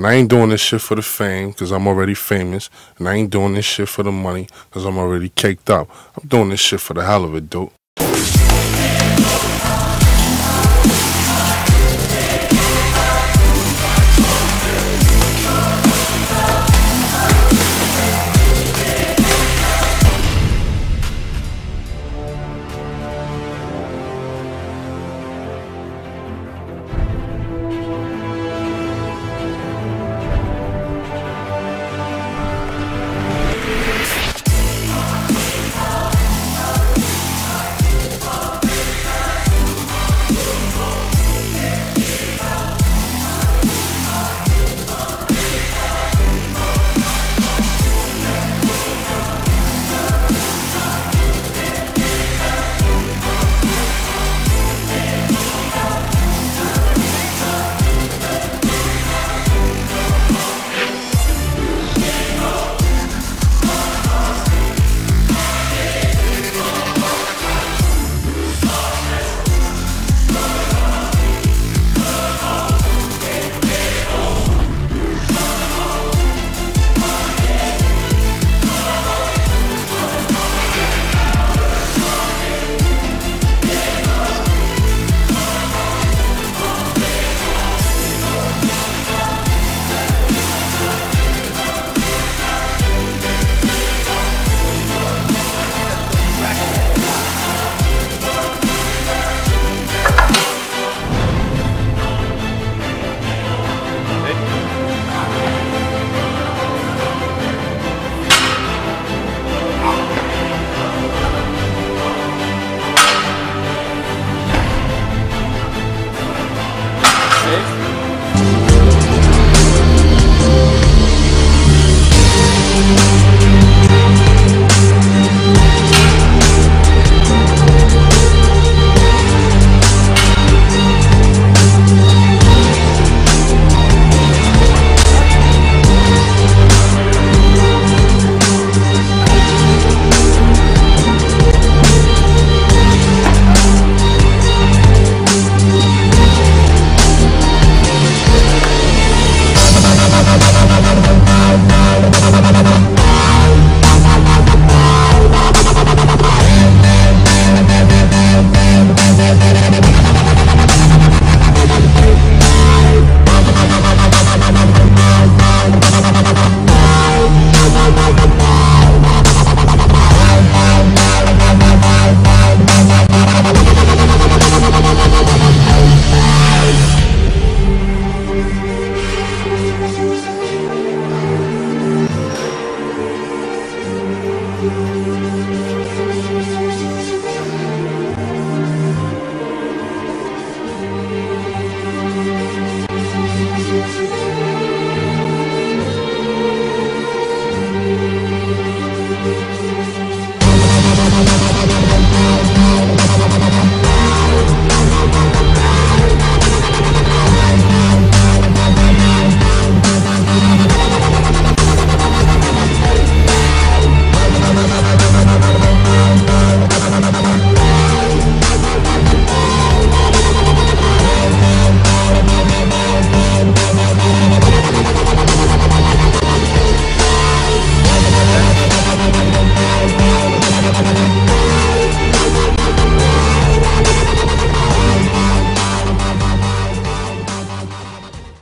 And I ain't doing this shit for the fame because I'm already famous. And I ain't doing this shit for the money because I'm already caked up. I'm doing this shit for the hell of it, dude.